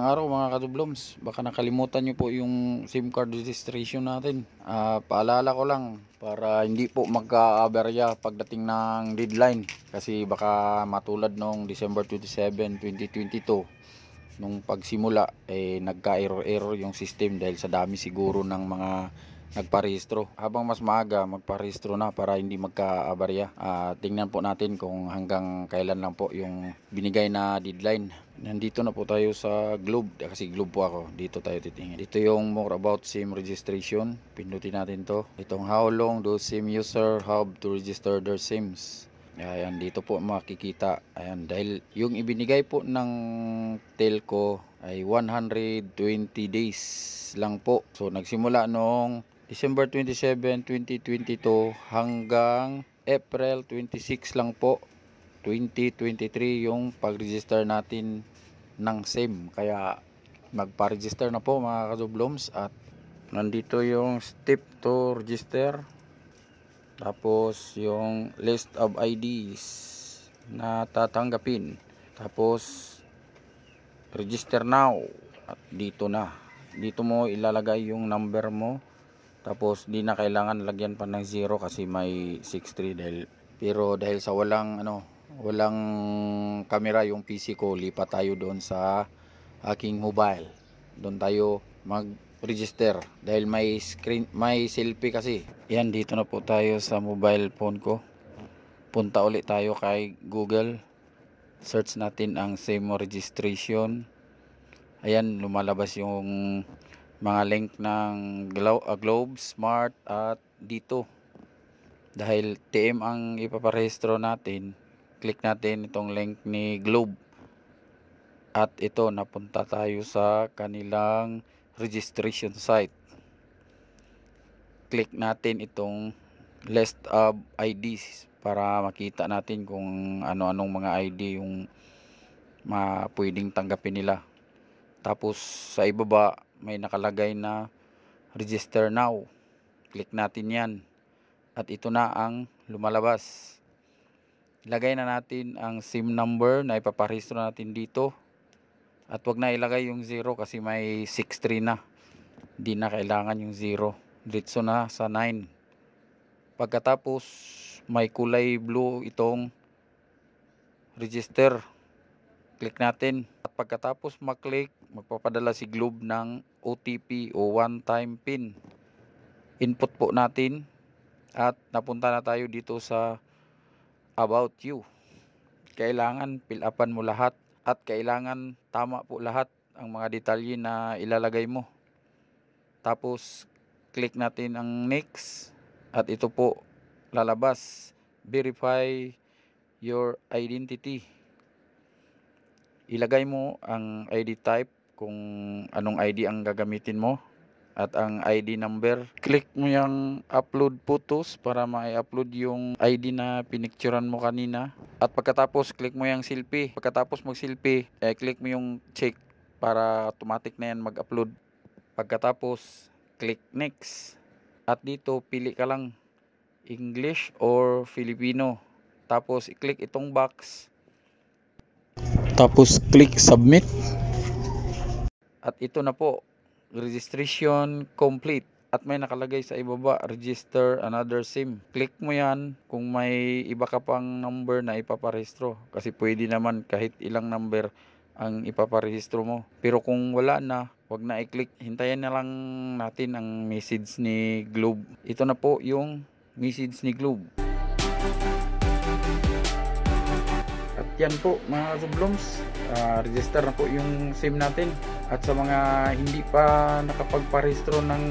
kadubloms, baka nakalimutan nyo po yung SIM card registration natin. Ah, paalala ko lang para hindi po magka-aberya pagdating ng deadline. Kasi baka matulad nung December 27, 2022 nung pagsimula eh nagka-error-error yung system dahil sa dami siguro ng mga nagparehistro. Habang mas maaga, magparehistro na para hindi magka-abarya. Ah, tingnan po natin kung hanggang kailan lang po yung binigay na deadline. Nandito na po tayo sa Globe, kasi Globe po ako. Dito tayo titingin. Dito yung more about SIM registration. Pindutin natin to. Itong how long do SIM user have to register their SIMs. Ayan, dito po makikita. Ayan, dahil yung ibinigay po ng telco ay 120 days lang po. So, nagsimula noong December 27, 2022 hanggang April 26 lang po 2023 yung pag-register natin ng SIM. Kaya magpa-register na po mga kadubloms at nandito yung step to register. Tapos yung list of IDs na tatanggapin. Tapos register now at dito na. Dito mo ilalagay yung number mo tapos di na kailangan lagyan pa ng zero kasi may 63 dahil pero dahil sa walang ano, walang camera yung PC ko, lipat tayo doon sa aking mobile. Doon tayo mag-register dahil may screen, may selfie kasi. Yan dito na po tayo sa mobile phone ko. Punta ulit tayo kay Google. Search natin ang SIM registration. Ayan, lumalabas yung mga link ng Glo uh, Globe, Smart at dito. Dahil TM ang ipaparehistro natin, click natin itong link ni Globe. At ito, napunta tayo sa kanilang registration site. Click natin itong list of IDs para makita natin kung ano-anong mga ID yung ma pwedeng tanggapin nila. Tapos sa ibaba may nakalagay na register now. Click natin yan. At ito na ang lumalabas. Ilagay na natin ang SIM number na ipaparehistro natin dito. At wag na ilagay yung 0 kasi may 63 na. Hindi na kailangan yung 0. Diretso na sa 9. Pagkatapos may kulay blue itong register. Click natin. At pagkatapos maklik, magpapadala si Globe ng OTP o one-time PIN. Input po natin at napunta na tayo dito sa About You. Kailangan fill upan mo lahat at kailangan tama po lahat ang mga detalye na ilalagay mo. Tapos click natin ang next at ito po lalabas verify your identity ilagay mo ang ID type kung anong ID ang gagamitin mo at ang ID number. Click mo yung upload photos para ma-upload yung ID na pinicturan mo kanina. At pagkatapos, click mo yung selfie. Pagkatapos mag-selfie, eh, click mo yung check para automatic na yan mag-upload. Pagkatapos, click next. At dito, pili ka lang English or Filipino. Tapos, i-click itong box. Tapos, click submit. At ito na po, registration complete. At may nakalagay sa ibaba, register another SIM. Click mo yan kung may iba ka pang number na ipaparehistro. Kasi pwede naman kahit ilang number ang ipaparehistro mo. Pero kung wala na, wag na i-click. Hintayin na lang natin ang message ni Globe. Ito na po yung message ni Globe. At yan po mga subloms, uh, register na po yung SIM natin. At sa mga hindi pa nakapagparehistro ng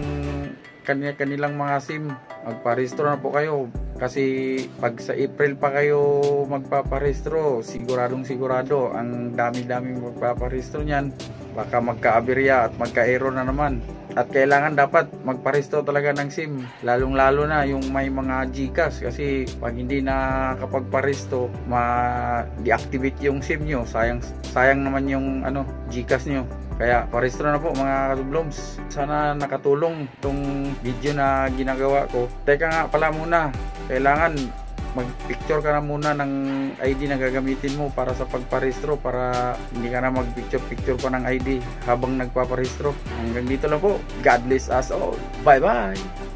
kanya-kanilang mga SIM, magparehistro na po kayo. Kasi pag sa April pa kayo magpaparehistro, siguradong sigurado, ang dami-daming magpaparehistro niyan, baka magka-aberya at magka-error na naman. At kailangan dapat magparehistro talaga ng SIM, lalong-lalo na yung may mga GCash kasi pag hindi na kapag paresto, ma-deactivate yung SIM nyo, sayang sayang naman yung ano, GCash nyo. Kaya parehistro na po mga kasubloms. Sana nakatulong itong video na ginagawa ko. Teka nga pala muna, kailangan mag-picture ka na muna ng ID na gagamitin mo para sa pagparehistro para hindi ka na mag-picture-picture pa ng ID habang nagpaparehistro. Hanggang dito lang po. God bless us all. Bye-bye!